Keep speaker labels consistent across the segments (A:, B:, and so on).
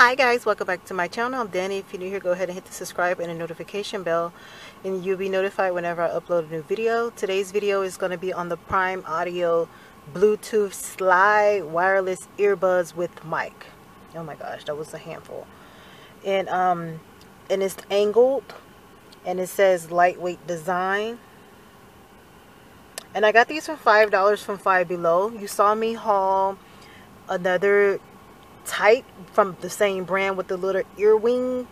A: Hi guys, welcome back to my channel. I'm Danni. If you're new here, go ahead and hit the subscribe and the notification bell and you'll be notified whenever I upload a new video. Today's video is going to be on the Prime Audio Bluetooth Slide Wireless Earbuds with mic. Oh my gosh, that was a handful. And um and it's angled and it says lightweight design. And I got these for $5 from Five Below. You saw me haul another type from the same brand with the little earwing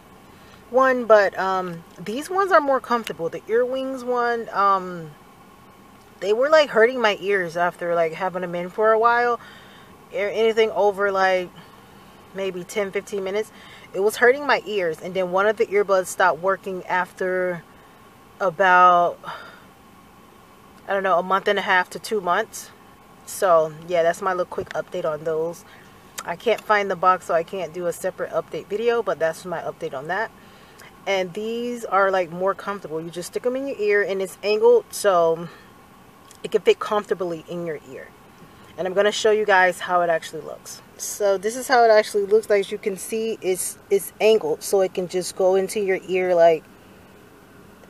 A: one but um these ones are more comfortable. The earwings one um they were like hurting my ears after like having them in for a while. Anything over like maybe 10 15 minutes it was hurting my ears. And then one of the earbuds stopped working after about I don't know a month and a half to two months. So yeah that's my little quick update on those I can't find the box so I can't do a separate update video but that's my update on that. And these are like more comfortable. You just stick them in your ear and it's angled so it can fit comfortably in your ear. And I'm going to show you guys how it actually looks. So this is how it actually looks like as you can see it's it's angled so it can just go into your ear like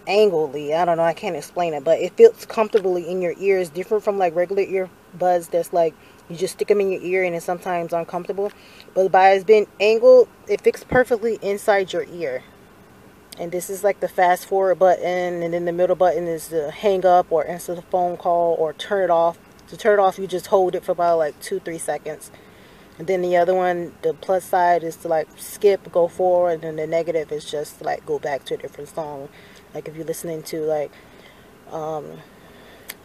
A: angledly I don't know I can't explain it but it fits comfortably in your ear. It's different from like regular earbuds that's like you just stick them in your ear and it's sometimes uncomfortable. But by it's been angled, it fits perfectly inside your ear. And this is like the fast forward button. And then the middle button is the hang up or answer the phone call or turn it off. To turn it off, you just hold it for about like two, three seconds. And then the other one, the plus side is to like skip, go forward. And then the negative is just like go back to a different song. Like if you're listening to like um,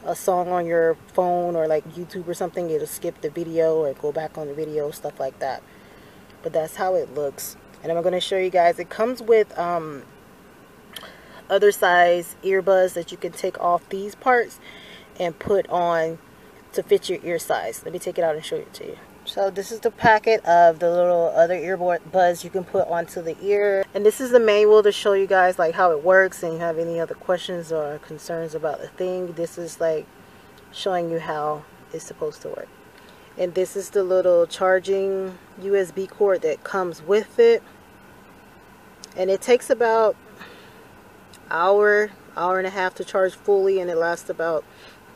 A: a song on your phone or like YouTube or something, it'll skip the video or go back on the video, stuff like that. But that's how it looks. And I'm going to show you guys. It comes with um, other size earbuds that you can take off these parts and put on to fit your ear size. Let me take it out and show it to you. So this is the packet of the little other earbuds you can put onto the ear. And this is the manual to show you guys like how it works and you have any other questions or concerns about the thing. This is like showing you how it's supposed to work. And this is the little charging USB cord that comes with it. And it takes about hour, hour and a half to charge fully and it lasts about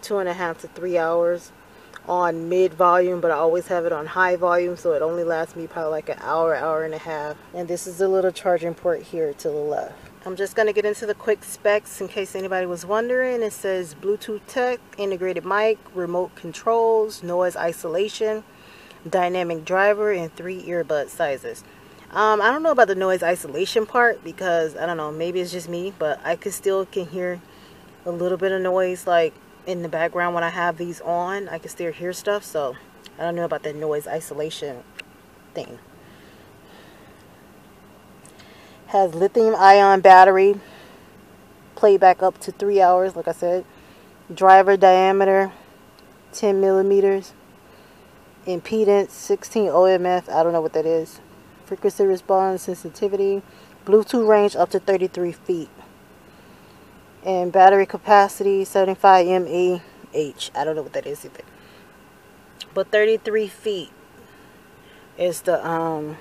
A: two and a half to three hours on mid volume but I always have it on high volume so it only lasts me probably like an hour hour and a half. And this is the little charging port here to the left. I'm just going to get into the quick specs in case anybody was wondering. It says Bluetooth tech integrated mic remote controls noise isolation dynamic driver and three earbud sizes. Um, I don't know about the noise isolation part because I don't know maybe it's just me but I can still can hear a little bit of noise like in the background when I have these on. I can still hear stuff, so I don't know about the noise isolation thing. Has lithium ion battery. Playback up to three hours, like I said. Driver diameter 10 millimeters. Impedance 16 OMF. I don't know what that is. Frequency response sensitivity. Bluetooth range up to 33 feet and battery capacity 75 mAh. I don't know what that is either. But 33 feet is the um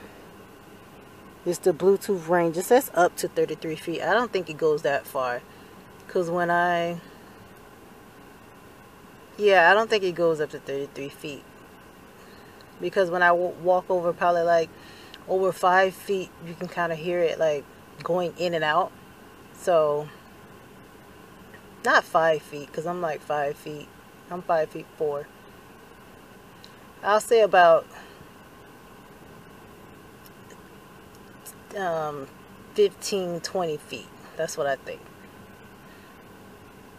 A: is the Bluetooth range. It says up to 33 feet. I don't think it goes that far. Cause when I yeah, I don't think it goes up to 33 feet. Because when I walk over probably like over five feet, you can kind of hear it like going in and out. So not five feet, because I'm like five feet. I'm five feet four. I'll say about um, 15, 20 feet. That's what I think.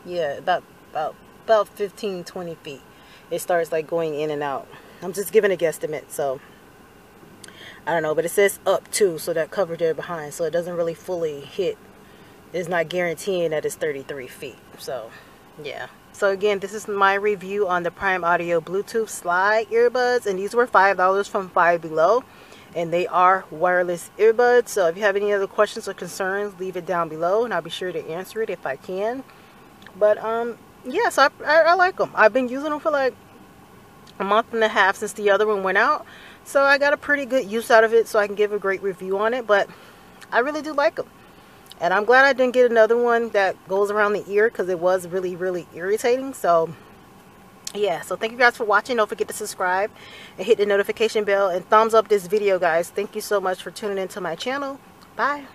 A: Yeah, about about about 15, 20 feet. It starts like going in and out. I'm just giving a guesstimate, so I don't know, but it says up too, so that covered there behind, so it doesn't really fully hit is not guaranteeing that it's 33 feet. So, yeah. So again, this is my review on the Prime Audio Bluetooth slide earbuds. And these were $5 from Five Below. And they are wireless earbuds. So if you have any other questions or concerns, leave it down below. And I'll be sure to answer it if I can. But, um, yeah, so I, I, I like them. I've been using them for like a month and a half since the other one went out. So I got a pretty good use out of it so I can give a great review on it. But I really do like them. And I'm glad I didn't get another one that goes around the ear because it was really, really irritating. So, yeah. So, thank you guys for watching. Don't forget to subscribe and hit the notification bell and thumbs up this video, guys. Thank you so much for tuning into my channel. Bye.